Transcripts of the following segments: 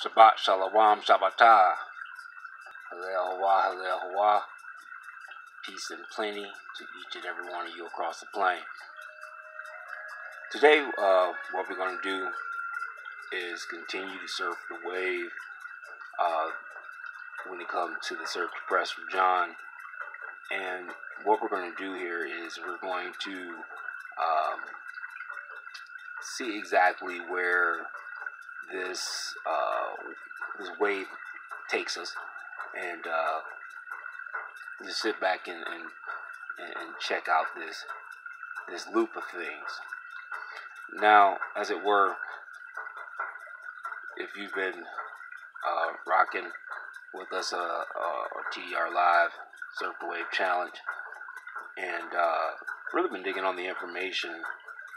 Shabbat Shalom Shabbatah. Hallel Hawa, Hallel Hawa. Peace and plenty to each and every one of you across the plain. Today, uh, what we're going to do is continue to surf the wave uh, when it comes to the search press for John. And what we're going to do here is we're going to um, see exactly where this uh, this wave takes us, and uh, just sit back and, and and check out this this loop of things. Now, as it were, if you've been uh, rocking with us uh, uh, TDR Live Surf the Wave Challenge, and uh, really been digging on the information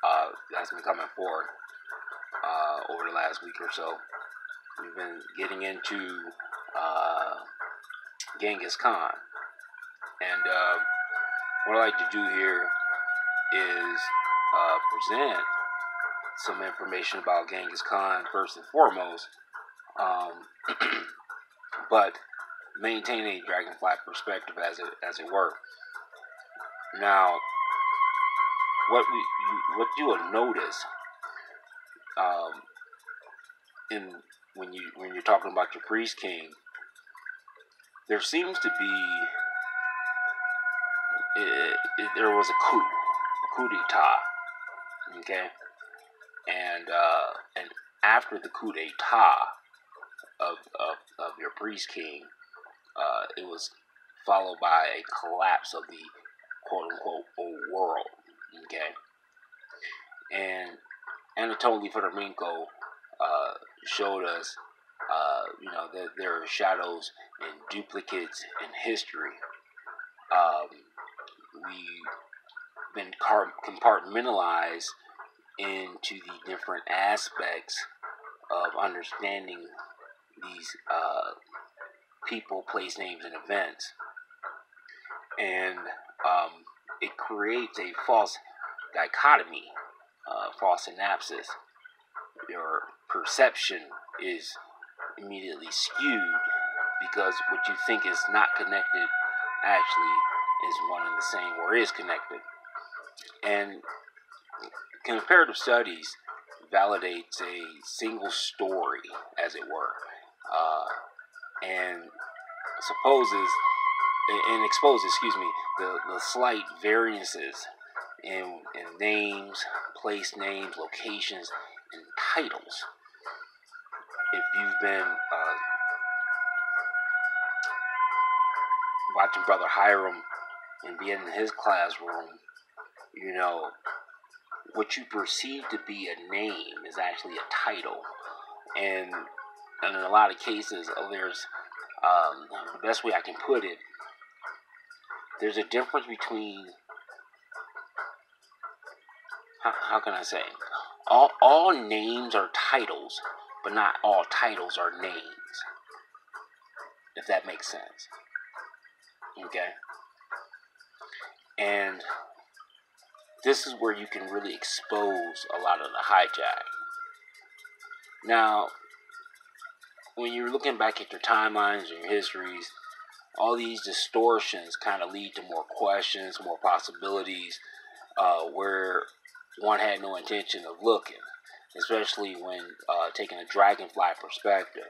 uh, that's been coming forward uh, over the last week or so. We've been getting into uh, Genghis Khan. And uh, what I like to do here is uh, present some information about Genghis Khan first and foremost, um, but maintain a dragonfly perspective as it as it were. Now, what we what you will notice um, in when you when you're talking about your priest king, there seems to be it, it, there was a coup, a coup d'état, okay, and uh, and after the coup d'état of, of of your priest king, uh, it was followed by a collapse of the quote unquote old world, okay, and Anatoly Fomenko uh, showed us, uh, you know, that there are shadows and duplicates in history. Um, we've been compartmentalized into the different aspects of understanding these uh, people, place names, and events. And um, it creates a false dichotomy uh, synapses, your perception is immediately skewed because what you think is not connected actually is one and the same or is connected. And comparative studies validates a single story, as it were, uh, and supposes and exposes, excuse me, the, the slight variances in, in names, place names, locations, and titles. If you've been uh, watching Brother Hiram and being in his classroom, you know, what you perceive to be a name is actually a title. And, and in a lot of cases, uh, there's um, the best way I can put it, there's a difference between how, how can I say? All, all names are titles, but not all titles are names. If that makes sense. Okay? And this is where you can really expose a lot of the hijack. Now, when you're looking back at your timelines and your histories, all these distortions kind of lead to more questions, more possibilities, uh, where one had no intention of looking, especially when uh, taking a dragonfly perspective.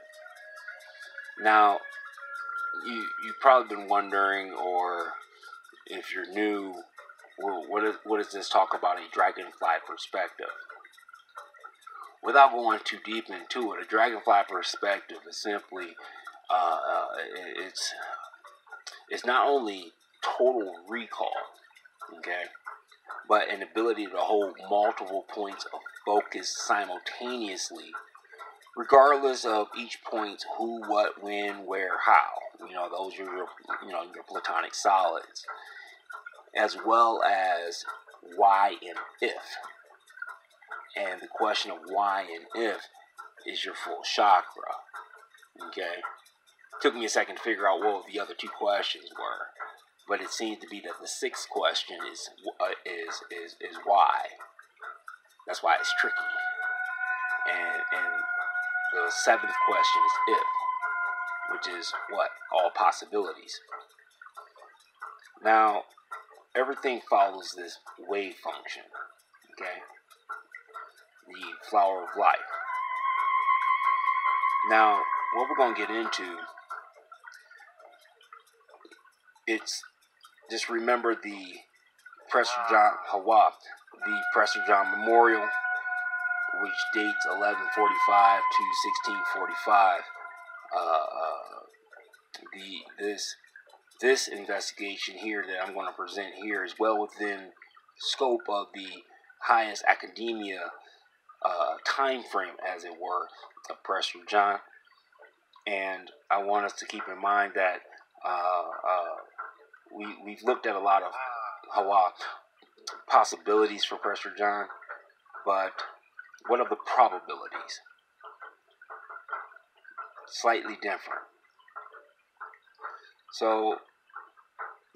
Now, you you've probably been wondering, or if you're new, well, what is, what does this talk about a dragonfly perspective? Without going too deep into it, a dragonfly perspective is simply uh, uh, it's it's not only total recall, okay, but an ability to hold multiple points of focus simultaneously, regardless of each point who, what, when, where, how. You know, those are your, you know, your platonic solids, as well as why and if. And the question of why and if is your full chakra. Okay? Took me a second to figure out what the other two questions were but it seems to be that the sixth question is uh, is is is why. That's why it's tricky, and and the seventh question is if, which is what? All possibilities. Now, everything follows this wave function, okay? The flower of life. Now, what we're going to get into, it's just remember the Prester John Hawa, the Prester John Memorial, which dates 1145 to 1645. Uh, uh, the this this investigation here that I'm going to present here is well within scope of the highest academia uh, time frame, as it were, of Prester John. And I want us to keep in mind that uh, uh, we we've looked at a lot of Hawa possibilities for Prester John, but what are the probabilities? Slightly different. So,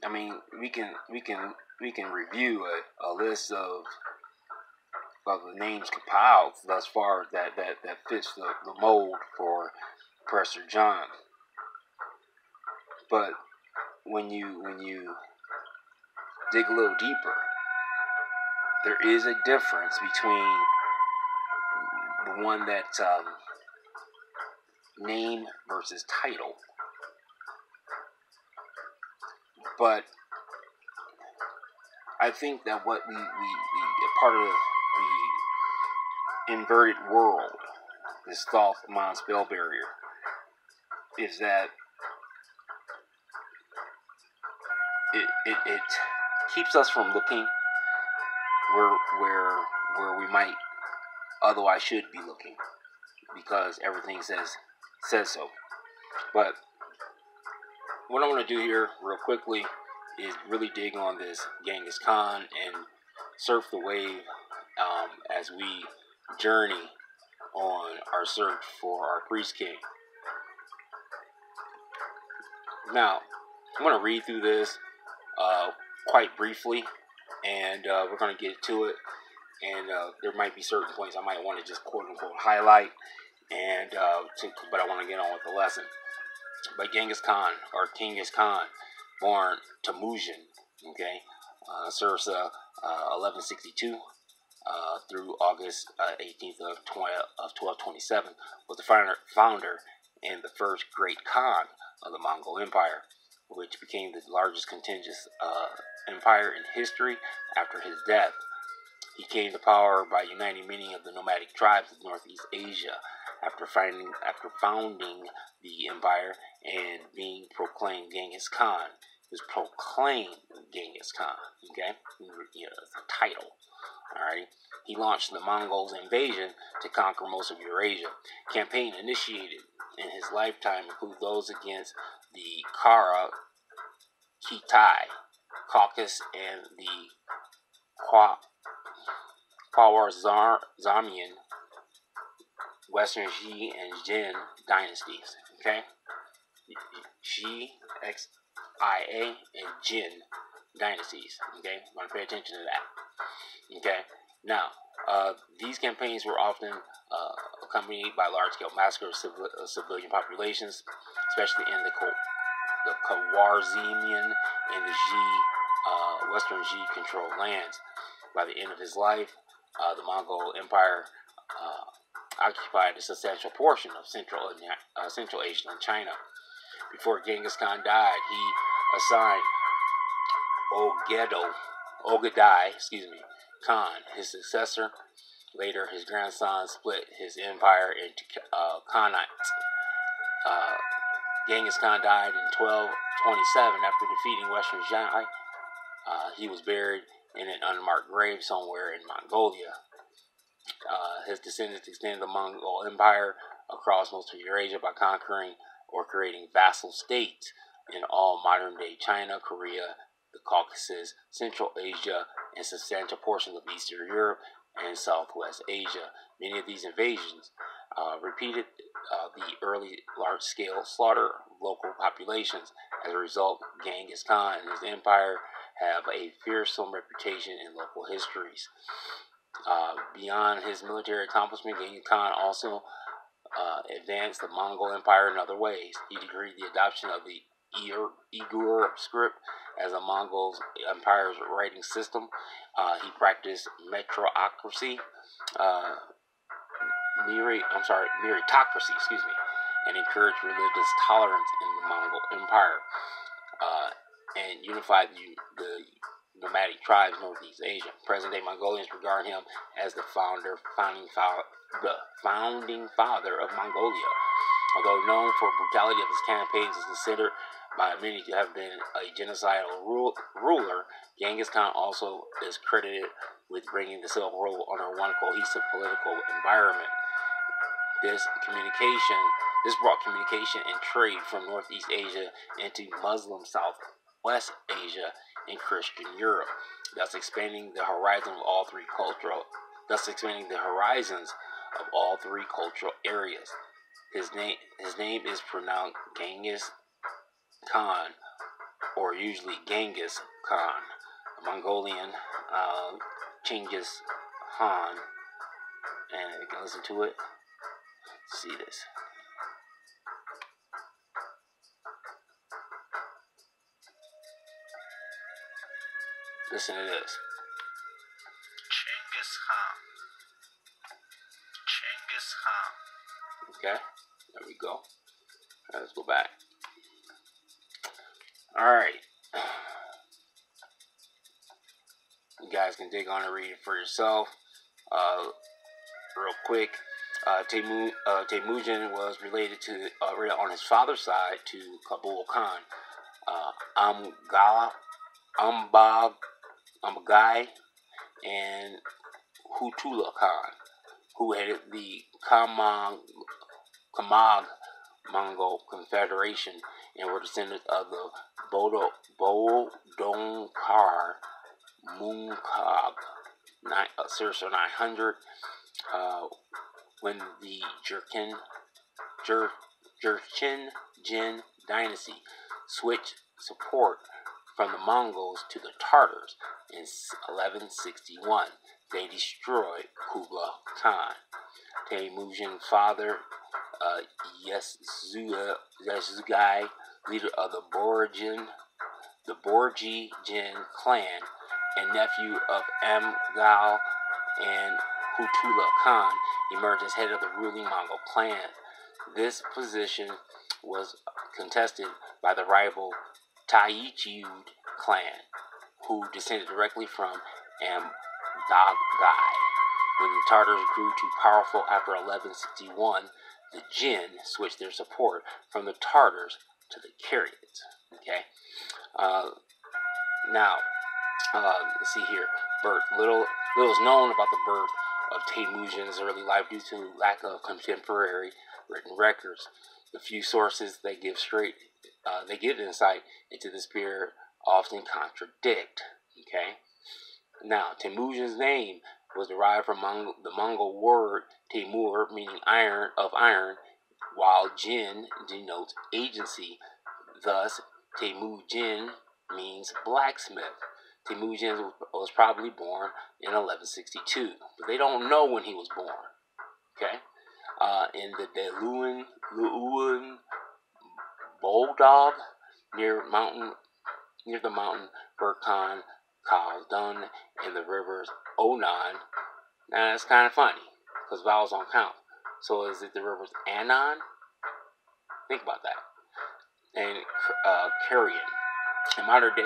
I mean, we can we can we can review a, a list of of the names compiled thus far that that that fits the, the mold for Prester John. But when you when you dig a little deeper, there is a difference between the one that's um, name versus title. But I think that what we, we, we part of the inverted world, this Thoth mind spell barrier, is that it, it, it keeps us from looking where where where we might otherwise should be looking because everything says says so. But what I'm going to do here, real quickly, is really dig on this Genghis Khan and surf the wave um, as we journey on our search for our priest king. Now, I'm going to read through this uh, quite briefly, and uh, we're going to get to it. And uh, there might be certain points I might want to just quote unquote highlight, and uh, to, but I want to get on with the lesson. But Genghis Khan, or Genghis Khan, born Temujin, okay, uh, Circa 1162 uh, through August 18th of, 20, of 1227, was the founder, founder and the first great Khan of the Mongol Empire which became the largest contiguous uh, empire in history after his death. He came to power by uniting many of the nomadic tribes of Northeast Asia after, finding, after founding the empire and being proclaimed Genghis Khan. He was proclaimed Genghis Khan, okay? The title. Alright. He launched the Mongols' invasion to conquer most of Eurasia. Campaign initiated in his lifetime include those against the Kara, Kitai, Caucasus, and the Khwarazmian, Western Xi, and Jin dynasties. Okay? Xi, X I A, and Jin dynasties. Okay? Going to pay attention to that. Okay? Now, uh, these campaigns were often uh, accompanied by large-scale massacres of civil, uh, civilian populations, especially in the, the Khwarazmian and the Xi, uh, Western Xi controlled lands. By the end of his life, uh, the Mongol Empire uh, occupied a substantial portion of Central, uh, Central Asia and China. Before Genghis Khan died, he assigned Ogedo, excuse me, Khan, his successor. Later, his grandson split his empire into uh, Khanates. Uh, Genghis Khan died in 1227 after defeating Western Xi. Uh, he was buried in an unmarked grave somewhere in Mongolia. Uh, his descendants extended the Mongol Empire across most of Eurasia by conquering or creating vassal states in all modern day China, Korea, the Caucasus, Central Asia, and substantial portions of Eastern Europe and Southwest Asia. Many of these invasions uh, repeated uh, the early large scale slaughter of local populations. As a result, Genghis Khan and his empire have a fearsome reputation in local histories. Uh, beyond his military accomplishment, Genghis Khan also uh, advanced the Mongol Empire in other ways. He decreed the adoption of the Uyghur script as a Mongol empire's writing system. Uh, he practiced metrocracy, uh, I'm sorry, meritocracy, excuse me, and encouraged religious tolerance in the Mongol Empire, uh, and unified the, the nomadic tribes Northeast Asia. Present-day Mongolians regard him as the founder, founding, the founding father of Mongolia. Although known for brutality of his campaigns, is considered by many to have been a genocidal rule, ruler, Genghis Khan also is credited with bringing the Silk Road under one cohesive political environment. This communication, this brought communication and trade from Northeast Asia into Muslim Southwest Asia and Christian Europe, thus expanding the horizon of all three cultural, thus expanding the horizons of all three cultural areas. His name, his name is pronounced Genghis Khan, or usually Genghis Khan, Mongolian uh, Genghis Khan, and you can listen to it. Let's see this. Listen to this. Genghis Khan. Genghis Khan. Okay, there we go. Right, let's go back. All right. You guys can dig on and read it for yourself. Uh, real quick, uh, uh, Temujin was related to, uh, on his father's side, to Kabul Khan. Uh, Amga, Ambag, Amgai, and Hutula Khan, who headed the Kamag, Kamag Mongol Confederation and were descendants of the Bodo, Bodonkar Mungkag nine, uh, 900 uh, when the Jurchen, Jur, Jin dynasty switched support from the Mongols to the Tartars in 1161. They destroyed Kublai Khan. Temujin's father, uh, Yeszugai, leader of the Borjin, the Borji Jin clan, and nephew of Amgal and Hutula Khan, emerged as head of the ruling Mongol clan. This position was contested by the rival Taichiud clan, who descended directly from Amdagai. When the Tartars grew too powerful after 1161, the Jin switched their support from the Tartars to the Karyots. Okay. Uh, now, uh, let's see here. Birth. Little, little is known about the birth of Temujin's early life due to lack of contemporary written records. The few sources they give straight, uh, they give insight into this period often contradict. Okay. Now, Temujin's name was derived from Mong- the Mongol word Timur, meaning iron of iron, while Jin denotes agency. Thus, Temujin means blacksmith. Temujin was probably born in 1162, but they don't know when he was born. Okay, uh, in the Deluan Luan Boldog near mountain near the mountain Burkhan Khaldun in the rivers Onan. Now that's kind of funny because vowels don't count. So is it the rivers Anon? Think about that. And uh, Karyan, in modern day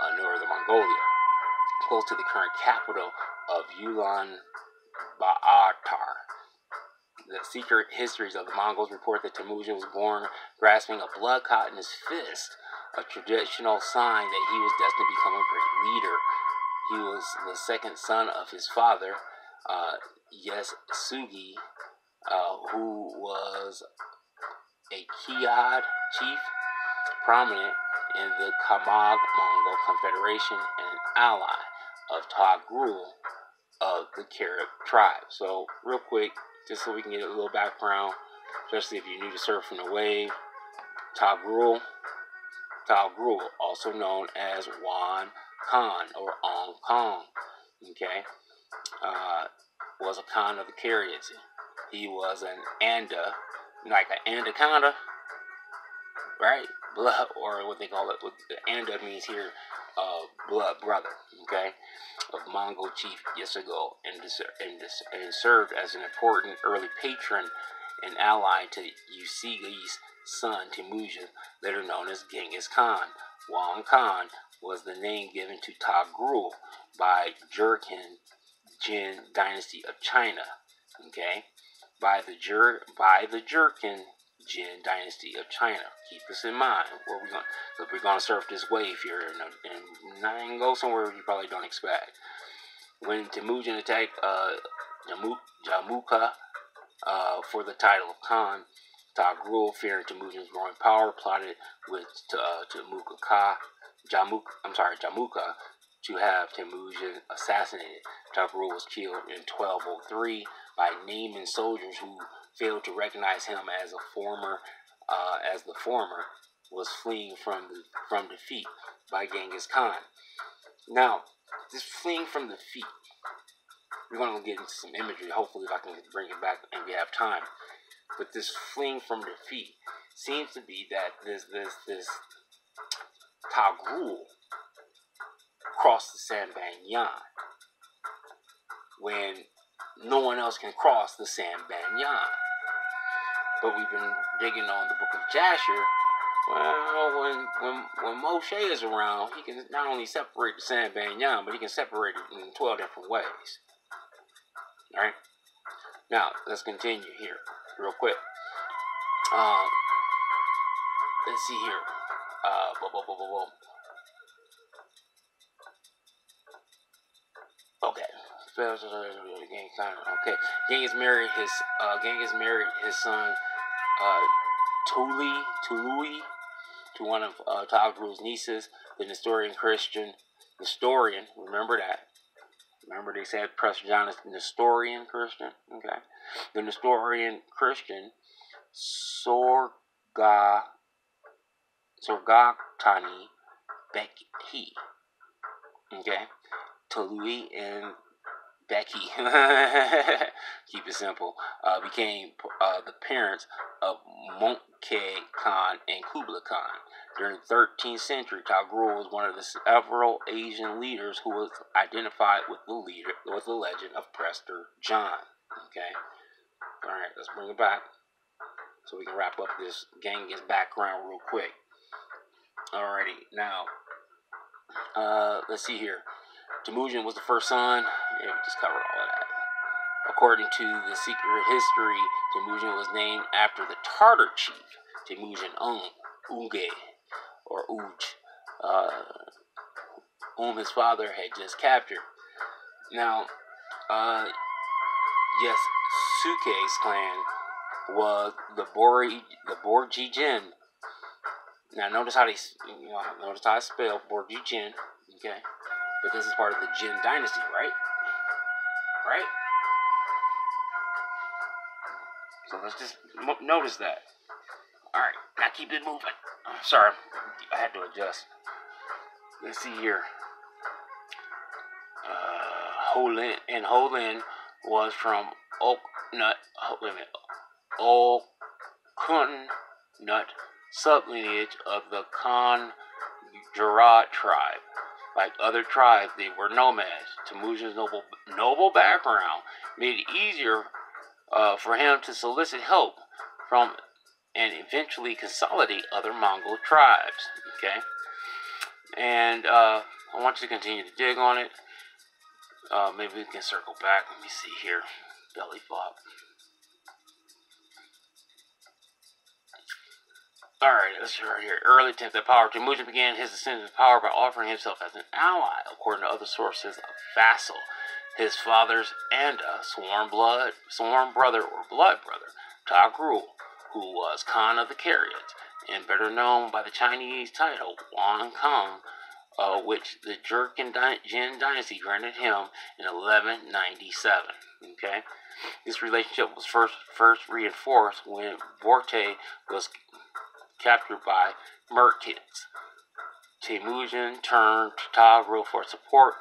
uh, northern Mongolia, close to the current capital of Ulan Baatar. The secret histories of the Mongols report that Temujin was born grasping a blood clot in his fist, a traditional sign that he was destined to become a great leader. He was the second son of his father, uh, Yessugi, uh, who was a Kiyad chief, prominent in the Kamag Mongol Confederation and an ally of Togrul of the Karab tribe. So, real quick, just so we can get a little background, especially if you're new to surfing the wave, Togrul, Togrul, also known as Wan Khan or Ong Kong, okay, uh, was a Khan of the Karyots. He was an anda, like an anaconda, right? Blood, or what they call it, anda means here, uh, blood brother, okay, of Mongol chief Yasugo, and, and, and served as an important early patron and ally to Usigi's son Temujin, later known as Genghis Khan. Wang Khan was the name given to Togrul by Jurchen Jin dynasty of China. Okay, by the Jur by the Jurchen Jin dynasty of China. Keep this in mind. Where we going? Because we're gonna surf this wave here and, and go somewhere you probably don't expect. When Temujin attacked uh, Jamuka uh, for the title of Khan, Togrul, fearing Temujin's growing power, plotted with uh, Jamuka Ka, Jamuk, I'm sorry, Jamuka to have Temujin assassinated. Togrul was killed in 1203 by Nayman soldiers who failed to recognize him as a former, uh, as the former was fleeing from the, from defeat by Genghis Khan. Now, this fleeing from defeat, we're going to get into some imagery. Hopefully, if I can bring it back and we have time. But this fleeing from defeat seems to be that this this this Togrul crossed the Sambatyon when no one else can cross the Sambatyon. But we've been digging on the book of Jasher. Well, when when when Moshe is around, he can not only separate the Sambatyon, but he can separate it in 12 different ways. Alright? Now, let's continue here real quick. Um, let's see here. Uh. Okay. Okay. Genghis married his uh Genghis married his son uh Tuli Tului to one of uh Togrul's nieces, the Nestorian Christian Nestorian, remember that. Remember they said Prester John is Nestorian Christian? Okay. The Nestorian Christian Sorga Sorgatani Becky. Okay. Tului and Becky, keep it simple, uh, became uh, the parents of Möngke Khan and Kublai Khan. During the 13th century, Togrul was one of the several Asian leaders who was identified with the leader with the legend of Prester John. Okay, all right, let's bring it back so we can wrap up this Genghis background real quick. Alrighty, now uh, let's see here. Temujin was the first son. We just covered all of that. According to the secret history, Temujin was named after the Tartar chief Temujin Ung, Uge, or Uj, uh, whom his father had just captured. Now, uh, yes, Suke's clan was the Bori, the Borjigin. Now, notice how they, you know, notice how I spell Borjigin, okay? But this is part of the Jin dynasty, right? Right? So let's just notice that. Alright, now keep it moving. sorry, I had to adjust. Let's see here. Uh, Holin and Holin was from Oak Nut. Oh, wait a minute. Oak Nut sublineage of the Khan Jurat tribe. Like other tribes, they were nomads. Temujin's noble, noble background made it easier uh, for him to solicit help from and eventually consolidate other Mongol tribes. Okay? And uh, I want you to continue to dig on it. Uh, maybe we can circle back. Let me see here. Belly flop. Alright, let's see right here. Early attempt at power. Temujin began his ascent of power by offering himself as an ally, according to other sources, a vassal. His father's and a sworn blood, sworn brother or blood brother, Togrul, who was Khan of the Cariates, and better known by the Chinese title Wang Kong, uh, which the Jurchen Jin dynasty granted him in 1197. Okay, this relationship was first first reinforced when Borte was captured by Mertens. Temujin turned to Togrul for support,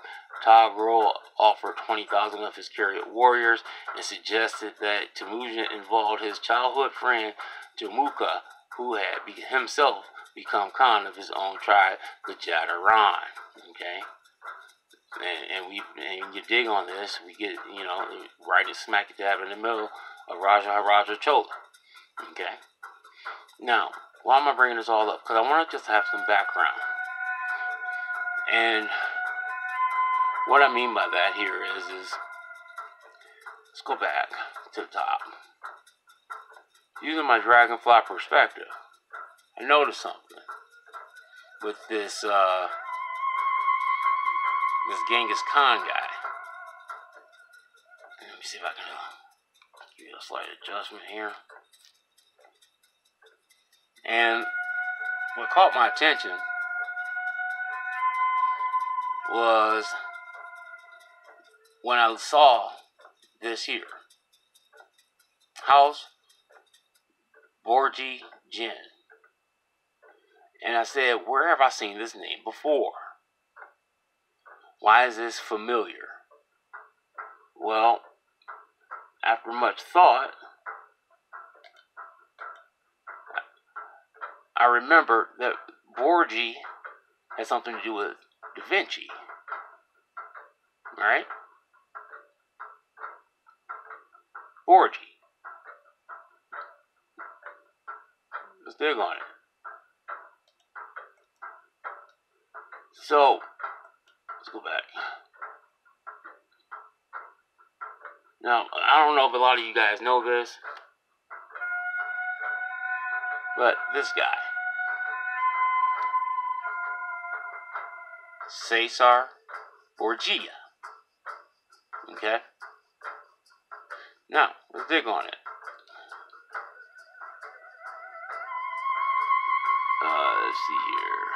Toghrul offered 20,000 of his chariot warriors and suggested that Temujin involved his childhood friend Jamuka, who had be- himself become Khan of his own tribe, the Jadaran. Okay? And, and we and you dig on this, we get, you know, right smack dab in the middle of Raja Raja Chola. Okay? Now, why am I bringing this all up? Because I want to just have some background. And what I mean by that here is, is let's go back to the top. Using my dragonfly perspective, I noticed something with this uh, this Genghis Khan guy. Let me see if I can uh, give you a slight adjustment here. And what caught my attention was when I saw this here. House Borji Jin. And I said, where have I seen this name before? Why is this familiar? Well, after much thought, I remember that Borgi has something to do with Da Vinci. Right? Borgi. Let's dig on it. So, let's go back. Now, I don't know if a lot of you guys know this, but this guy, Cesar Borgia. Okay? Now, let's dig on it. Uh, let's see here.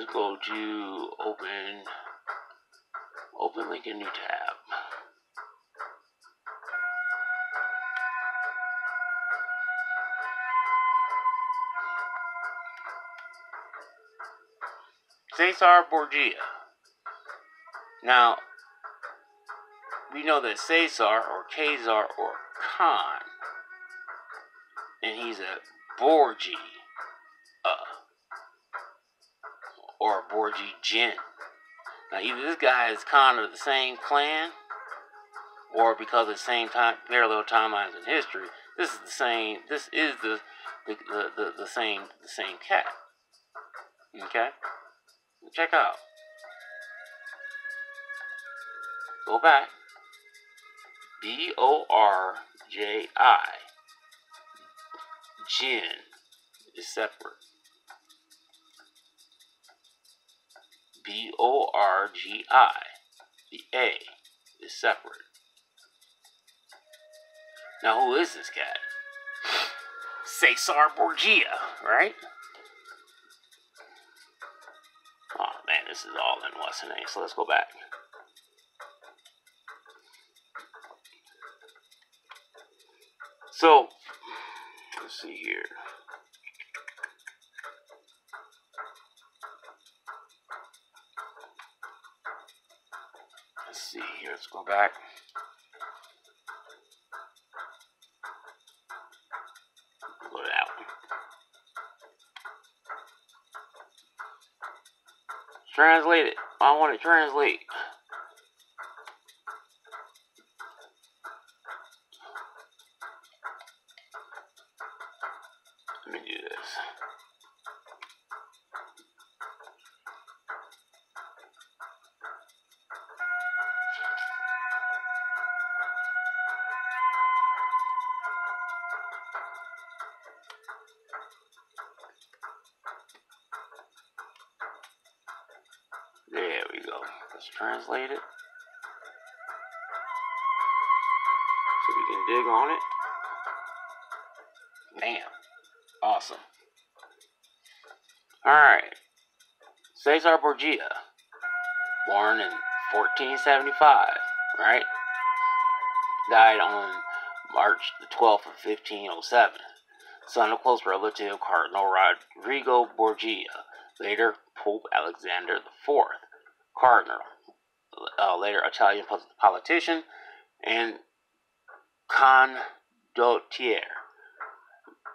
Let's go to open, open link in new tab. Cesar Borgia. Now, we know that Caesar or Caesar or Khan, and he's a Borgia, uh, or a Borgia Jin. Now, either this guy is Khan of the same clan, or because of the same time parallel timelines in history, this is the same. This is the the, the, the, the same the same cat. Okay. Check out. Go back. B O R J I. Jin is separate. B O R G I. The A is separate. Now, who is this cat? Cesar Borgia, right? This is all in the name. So let's go back. So, let's see here. Let's see here. Let's go back. Go to that one. Translate it. I want to translate. Borgia. Born in 1475, right? Died on March the 12th of 1507. Son of close relative Cardinal Rodrigo Borgia, later Pope Alexander IV, Cardinal, uh, later Italian politician, and condottiere.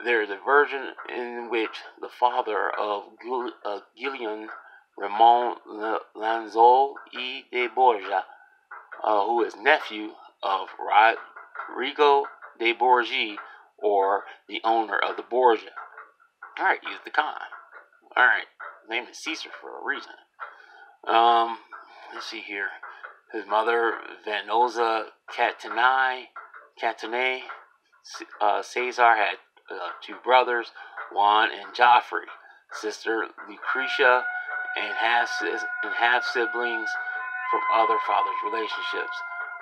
There is a version in which the father of uh, Guillaume Ramon Lanzol y de Borgia, uh, who is nephew of Rodrigo de Borgia, or the owner of the Borgia. Alright, use the con. Alright, name is Caesar for a reason. Um, let's see here. His mother, Venosa Catanai, Catanay, uh, Caesar had uh, two brothers, Juan and Joffrey, sister Lucretia, and half and half siblings from other father's relationships.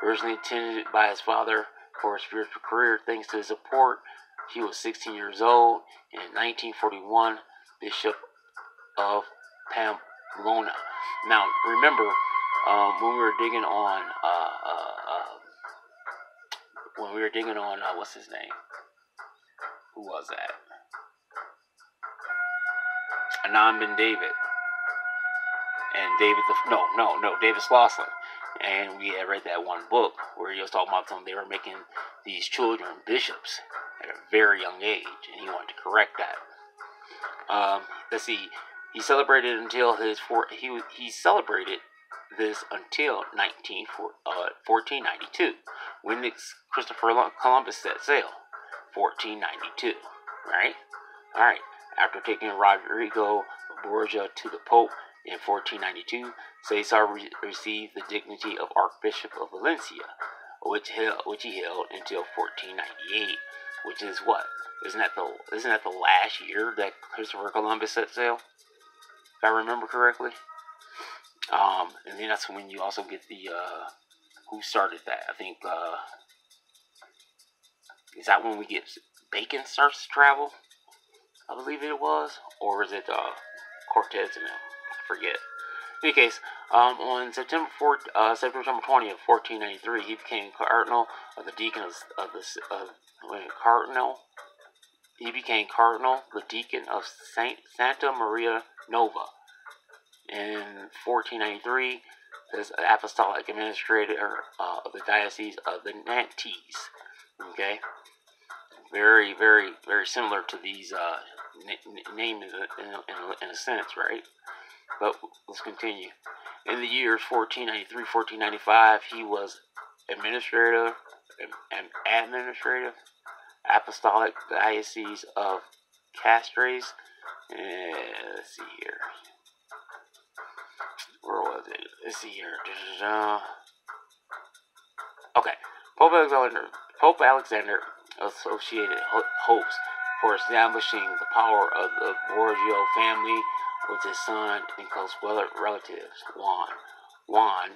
Originally intended by his father for a spiritual career, thanks to his support, he was 16 years old in 1941, Bishop of Pamplona. Now, remember, um, when we were digging on, uh, uh, uh, when we were digging on, uh, what's his name? Who was that? Adnan bin David. And David, the, no, no, no, David Schlosser. And we had read that one book where he was talking about them, they were making these children bishops at a very young age, and he wanted to correct that. Um, let's see, he celebrated until his four, he he celebrated this until 19, uh, 1492, when Christopher Columbus set sail. 1492, right? All right. After taking Rodrigo Borgia to the Pope in 1492, Caesar re- received the dignity of Archbishop of Valencia, which, which he held until 1498, which is what? Isn't that the isn't that the last year that Christopher Columbus set sail? If I remember correctly. Um, and then that's when you also get the uh, who started that. I think uh, is that when we get Bacon starts to travel? I believe it was, or is it uh, Cortez and them? Forget. In any case, um, on September 4, uh, September 20th, 1493, he became cardinal of the deacon of, of the uh, cardinal. He became cardinal, the deacon of Saint Santa Maria Nova. In 1493, as apostolic administrator uh, of the diocese of the Nantes. Okay, very, very, very similar to these uh, n- names in, in, in, a sense, right? But let's continue. In the years 1493, 1495, he was administrator and administrative apostolic diocese of Castres. Let's see here. Where was it? Let's see here. Okay. Pope Alexander, Pope Alexander associated hopes for establishing the power of the Borgia family with his son and close relatives, Juan. Juan,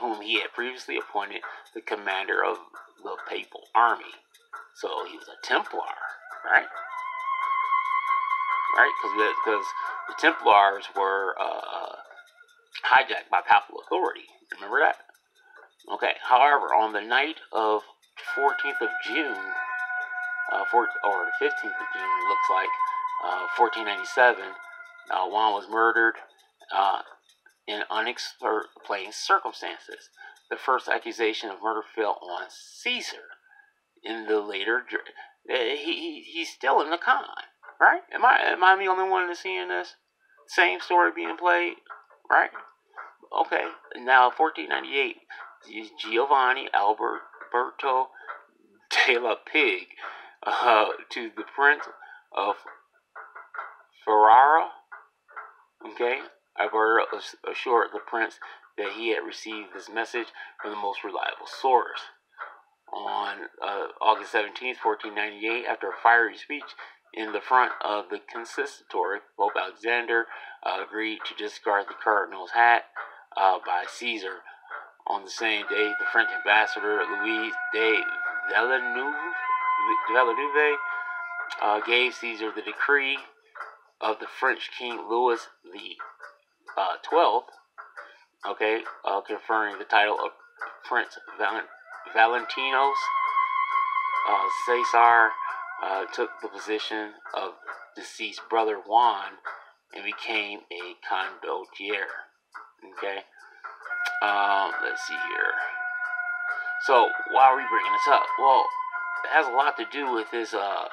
whom he had previously appointed the commander of the papal army. So he was a Templar, right? Right? Because the Templars were uh, hijacked by papal authority. Remember that? Okay. However, on the night of 14th of June, uh, for, or the 15th of June, looks like, uh, 1497, uh, Juan was murdered uh, in unexplained circumstances. The first accusation of murder fell on Caesar. In the later, he, he he's still in the con, right? Am I am I the only one seeing this same story being played, right? Okay, now 1498, Giovanni Alberto de la Pig uh, to the Prince of Ferrara. Okay, Alberto assured the prince that he had received this message from the most reliable source. On uh, August 17, 1498, after a fiery speech in the front of the consistory, Pope Alexander uh, agreed to discard the cardinal's hat uh, by Caesar. On the same day, the French ambassador Louis de Villeneuve, Villeneuve uh, gave Caesar the decree of the French King Louis the uh, Twelfth, okay, uh, conferring the title of Prince Val- Valentinois. Uh, Caesar uh, took the position of deceased brother Juan and became a condottiere. Okay. Um, let's see here. So why are we bringing this up? Well, it has a lot to do with his uh,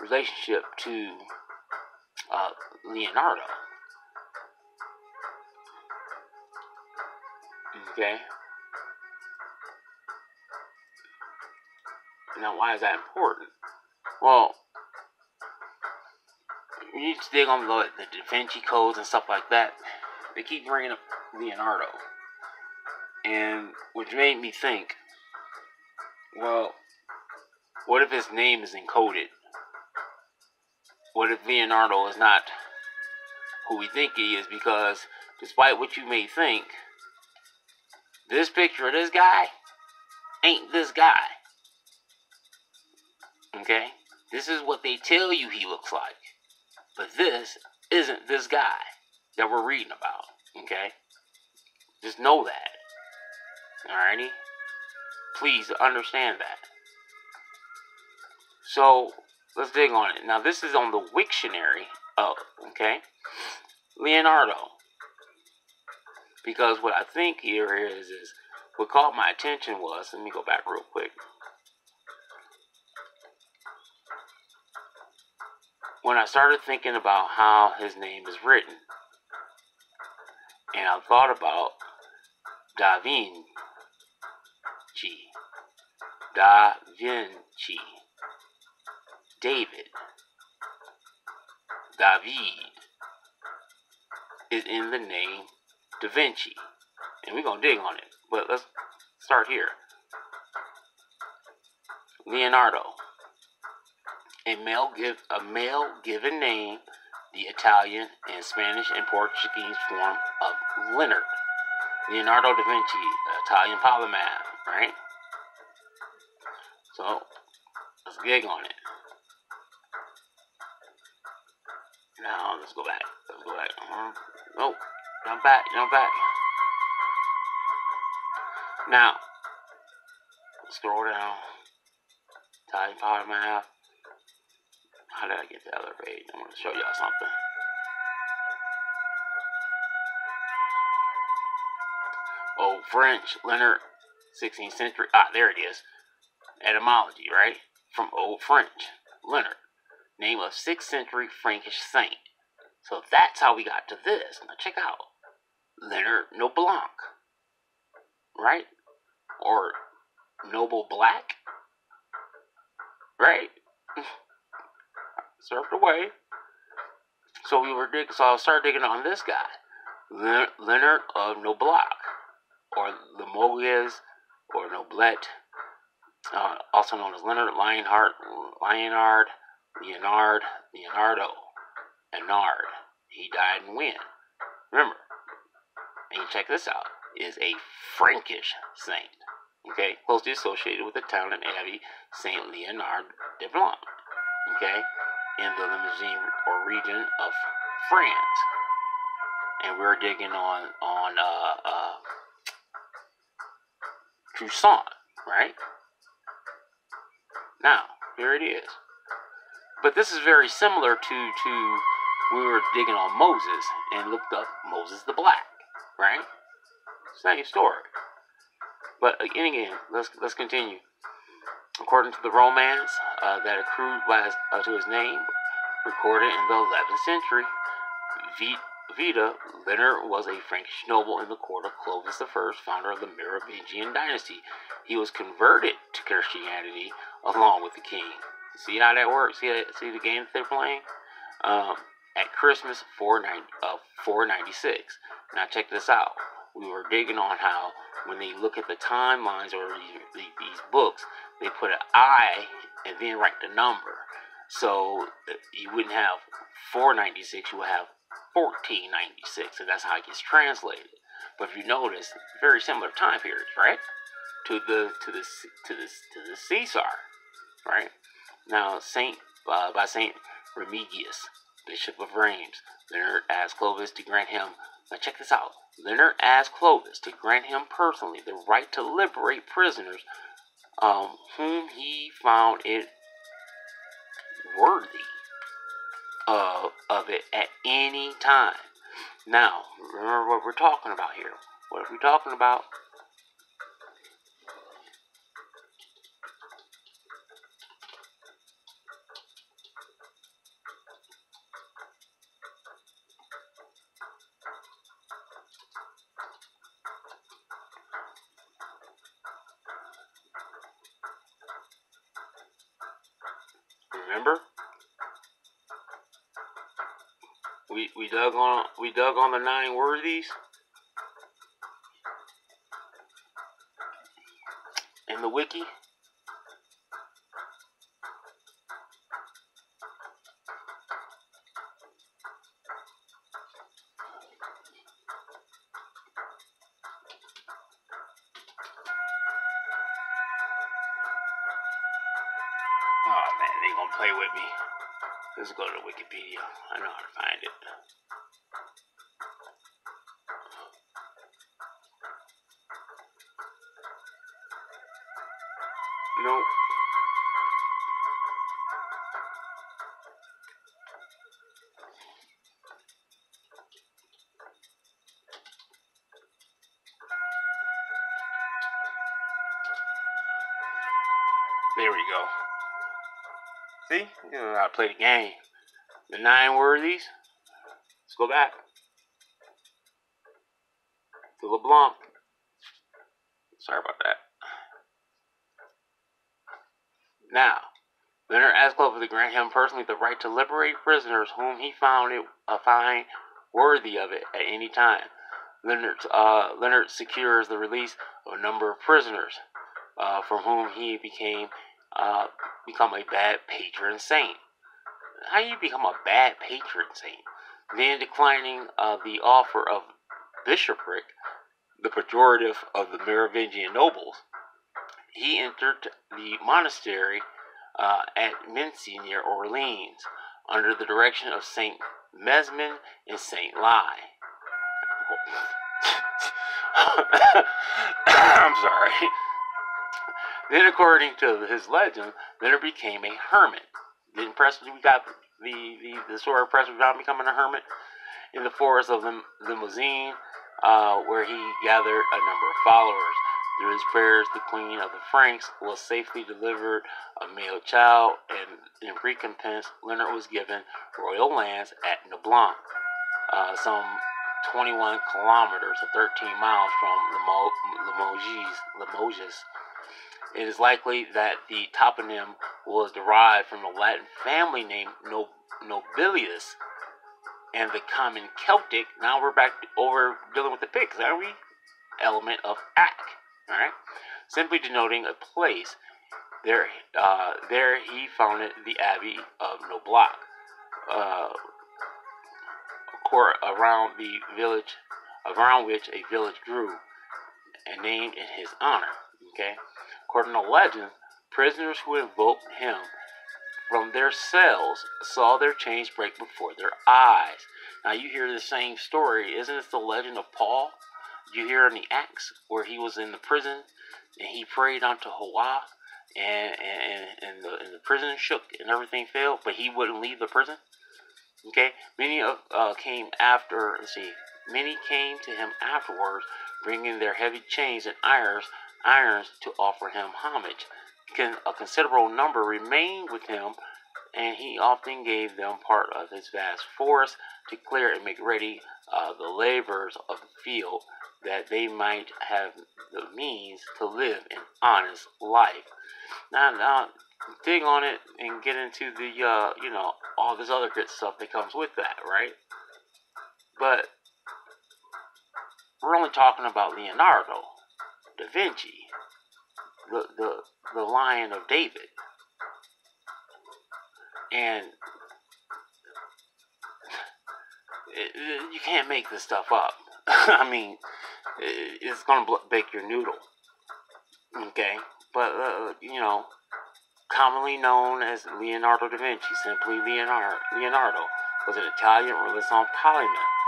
relationship to uh, Leonardo. Okay. Now, why is that important? Well, you need to dig on the, the Da Vinci codes and stuff like that. They keep bringing up Leonardo. And which made me think, well, what if his name is encoded? What if Leonardo is not who we think he is? Because despite what you may think, this picture of this guy ain't this guy. Okay? This is what they tell you he looks like. But this isn't this guy that we're reading about. Okay? Just know that. Alrighty? Please understand that. So, let's dig on it. Now, this is on the Wiktionary. Oh, okay? Leonardo. Because what I think here is, is what caught my attention was, let me go back real quick. When I started thinking about how his name is written, and I thought about Da Vinci, Da Vinci, David, David is in the name Da Vinci. And we're going to dig on it. But let's start here. Leonardo. A male, give, a male given name, the Italian and Spanish and Portuguese form of Leonard. Leonardo da Vinci, Italian polymath, right? So, let's gig on it. Now, let's go back. Let's go back. Uh-huh. Nope. Jump back. Jump back. Now, scroll down. Italian polymath. How did I get the other page? I'm going to show y'all something. Old French, Leonard, 16th century. Ah, there it is. Etymology, right? From Old French, Leonard, name of 6th century Frankish saint. So that's how we got to this. Now check out Leonard Noblac, right? Or Noble Black, right? Surfed away. So we were dig- so I started digging on this guy, Leonard of Noblac, or Limoges, or Noblet, uh, also known as Leonard Lionheart, Lionard, Leonard, Leonardo, Enard. He died in when? Remember, and you check this out, is a Frankish saint. Okay, closely associated with the town and abbey Saint Leonard de Blanc. Okay, in the Limousin or region of France. And we're digging on on uh, uh, Toussaint, right? Now, here it is. But this is very similar to to we were digging on Moses and looked up Moses the Black, right? Same story. But again, again, let's let's continue. According to the romance uh, that accrued by uh, to his name, recorded in the 11th century, Vita Leonard was a Frankish noble in the court of Clovis I, founder of the Merovingian dynasty. He was converted to Christianity along with the king. See how that works? See, see the games they're playing? Um, at Christmas 490, uh, 496. Now check this out. We were digging on how when they look at the timelines or these, these books, they put an I and then write the number. So uh, you wouldn't have 496, you would have 1496, and that's how it gets translated. But if you notice, very similar time periods, right? To the to the to the to the Caesar, right? Now Saint uh, by Saint Remigius, Bishop of Reims, Leonard asked Clovis to grant him. Now check this out. Leonard asked Clovis to grant him personally the right to liberate prisoners um, whom he found it worthy of, of it at any time. Now, remember what we're talking about here. What are we talking about? Remember? We we dug on we dug on the nine worthies. In the wiki. Personally the right to liberate prisoners whom he found it uh, find worthy of it at any time. Leonard, uh, Leonard secures the release of a number of prisoners uh, from whom he became uh, become a bad patron saint. How you become a bad patron saint? Then declining uh, the offer of bishopric, the pejorative of the Merovingian nobles, he entered the monastery uh, at Mincy near Orleans under the direction of Saint Mesmin and Saint Lai. I'm sorry. Then, according to his legend, Leonard became a hermit. Didn't we got the, the, the story of Prester John becoming a hermit in the forest of Lim- Limousine, uh, where he gathered a number of followers. Through his prayers, the queen of the Franks was safely delivered a male child, and in recompense, Leonard was given royal lands at Noblac, uh, some 21 kilometers or 13 miles from Limoges. Limoges. It is likely that the toponym was derived from the Latin family name Nobilius and the common Celtic. Now we're back over dealing with the Picts, aren't we? Element of ac, all right? Simply denoting a place. There, uh, there he founded the Abbey of Noblac, uh, around the village, around which a village grew, and named in his honor. Okay. According to legend, prisoners who invoked him from their cells saw their chains break before their eyes. Now you hear the same story. Isn't it the legend of Paul? You hear in the Acts where he was in the prison and he prayed unto Hawa and and, and, the, and the prison shook and everything failed, but he wouldn't leave the prison. Okay, many of uh, came after. Let's see, many came to him afterwards, bringing their heavy chains and irons irons to offer him homage. A considerable number remained with him, and he often gave them part of his vast forest to clear and make ready uh, the laborers of the field, that they might have the means to live an honest life. Now, now dig on it and get into the, uh, you know, all this other good stuff that comes with that, right? But we're only talking about Leonardo. Da Vinci, the, the, the Lion of David. And it, you can't make this stuff up. I mean, it's going to bake your noodle. Okay? But, uh, you know, commonly known as Leonardo da Vinci, simply Leonardo, Leonardo was an Italian Renaissance polymath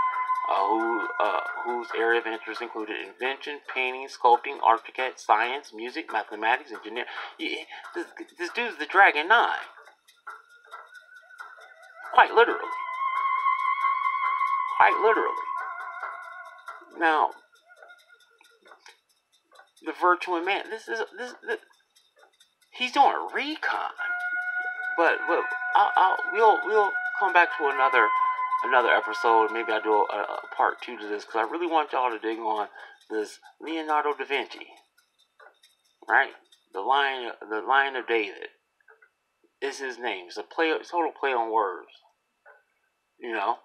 uh, who, uh, whose area of interest included invention, painting, sculpting, architecture, science, music, mathematics, engineering. This, this dude's the Dragon Nine. Quite literally. Quite literally. Now, the virtual man. This is this, this he's doing a recon. But but I'll, I'll, we'll we'll come back to another another episode. Maybe I'll do a, a part two to this because I really want y'all to dig on this Leonardo da Vinci. Right, the lion the Lion of David is his name. It's a play total play on words. You know.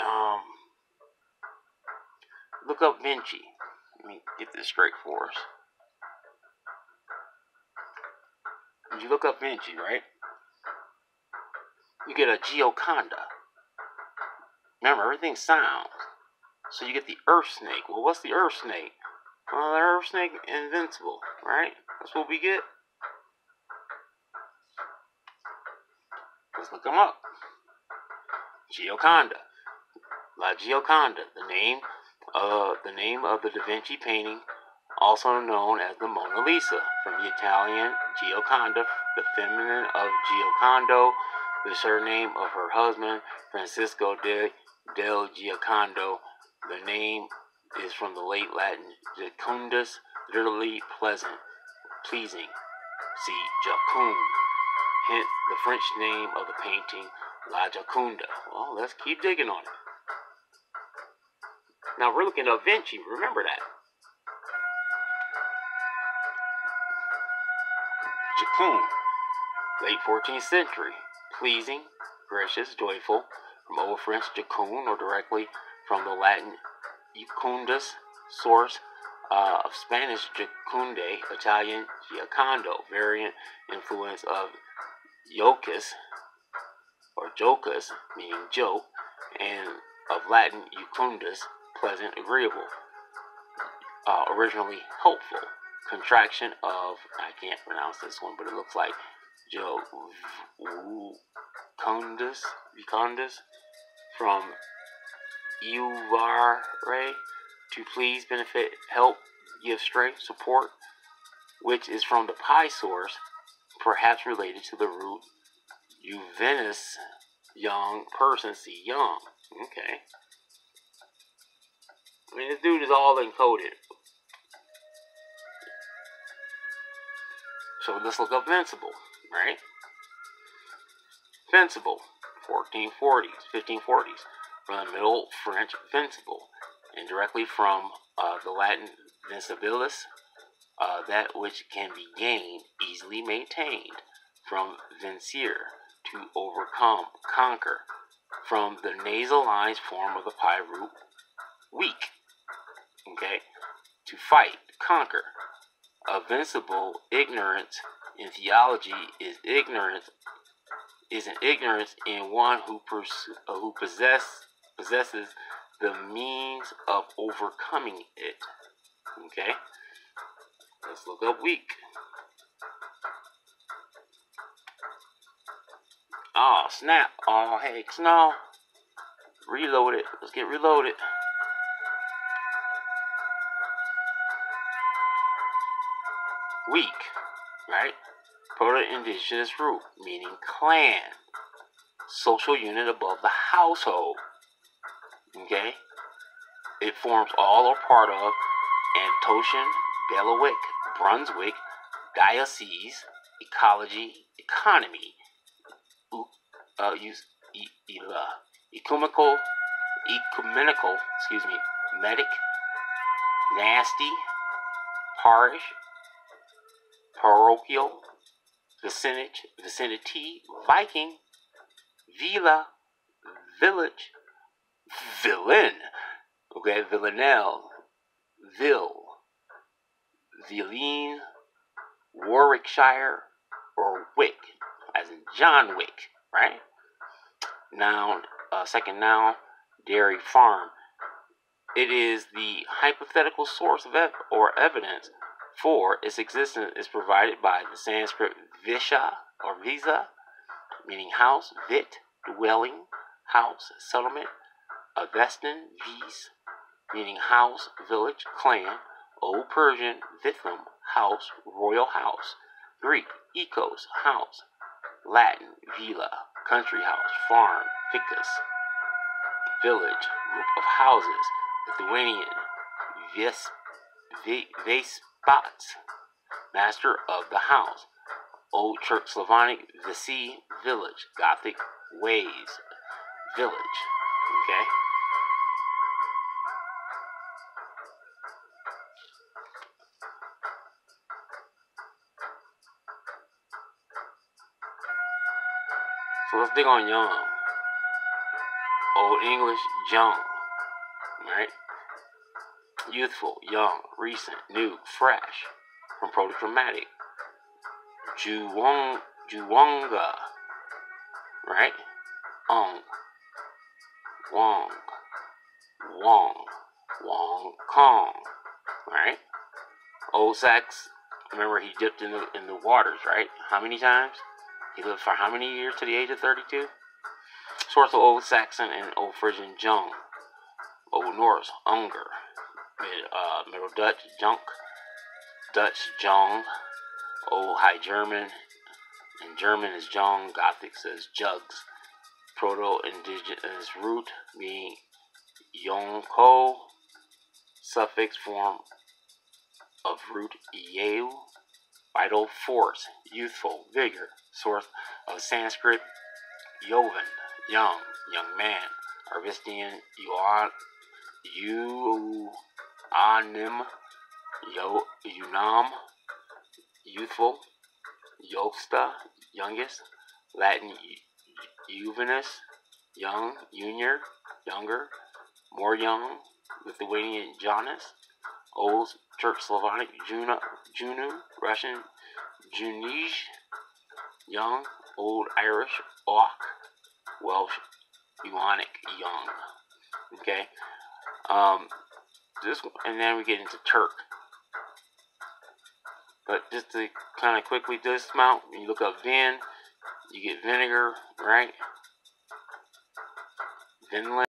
Um. Look up Vinci. Let me get this straight for us. When you look up Vinci, right? You get a Gioconda. Remember, everything sounds. So you get the Earth Snake. Well, what's the Earth Snake? Well, the Earth Snake, invincible, right? That's what we get. Let's look them up. Gioconda. La Gioconda, the name, uh, the name of the Da Vinci painting also known as the Mona Lisa, from the Italian Gioconda, the feminine of Giocondo, the surname of her husband, Francisco de, del Giocondo. The name is from the late Latin Jocundus, literally pleasant, pleasing. See, Jacund, hence the French name of the painting, La Jacunda. Well, let's keep digging on it. Now we're looking at Vinci, remember that. Jacun, late 14th century, pleasing, gracious, joyful, from Old French jacun, or directly from the Latin jucundus, source uh, of Spanish jacunde, Italian Giocondo, variant influence of jocus, or jocus, meaning joke, and of Latin jucundus, pleasant, agreeable, uh, originally helpful contraction of I can't pronounce this one, but it looks like Joe Vicondus Vicondus from Uvare to please, benefit, help, give strength, support, which is from the PIE source, perhaps related to the root Juvenus, young person, see young. Okay. I mean, this dude is all encoded. So let's look up Vincible, right? Vincible, 1440s, 1540s, from the Middle French Vincible, and directly from uh, the Latin vincibilis, uh, that which can be gained, easily maintained, from vincere, to overcome, conquer, from the nasalized form of the PIE root, weak, okay, to fight, conquer, invincible ignorance in theology is ignorance is an ignorance in one who pers- uh, who possess possesses the means of overcoming it. Okay, let's look up weak. Oh snap! Oh heck no! Reload it. Let's get reloaded. Weak, right? Proto-indigenous root, meaning clan, social unit above the household. Okay? It forms all or part of Antoshan, Bailiwick, Brunswick, diocese, ecology, economy, uh, use, e, uh, ecumenical, ecumenical, excuse me, medic, nasty, parish, parochial, vicinage, vicinity, Viking, villa, village, villain, okay, villanelle, ville, Villain, Warwickshire, or Wick, as in John Wick, right? Noun, uh, second noun, dairy farm. It is the hypothetical source of ev- or evidence for its existence is provided by the Sanskrit visha or visa, meaning house, vit, dwelling, house, settlement, Avestan, vis, meaning house, village, clan, Old Persian, vithum, house, royal house, Greek, ecos, house, Latin, villa, country house, farm, vicus, village, group of houses, Lithuanian, Ves, Vespat, master of the house. Old Church Slavonic, Visi, village. Gothic, ways, village. Okay? So let's dig on young. Old English, young. Right? Youthful, young, recent, new, fresh. From Proto-Chromatic. Juwong, Juwonga. Right? Ong. Wong. Wong. Wong Kong. Right? Old Sax. Remember he dipped in the in the waters, right? How many times? He lived for how many years to the age of 32? Source of Old Saxon and Old Frisian Jung. Old Norse, Unger. Uh, Middle Dutch, Junk. Dutch, Jong. Old High German. In German is Jong. Gothic says Jugs. Proto-Indigenous root being Yonko. Suffix form of root Yeu. Vital force, youthful, vigor, source of Sanskrit, Yovan, young, young man, Arvistian, Yuan, Yuanim, Yo, Unam, youthful, Yosta, youngest, Latin, Juvenus, young, junior, younger, more young, Lithuanian, Janus, Old Church Slavonic, Junu, Junu Russian, Junij, Young, Old Irish, Auk, Welsh, Ionic, Young. Okay? Um, this, one, and then we get into Turk. But just to kind of quickly dismount, you look up Vin, you get vinegar, right? Vinland.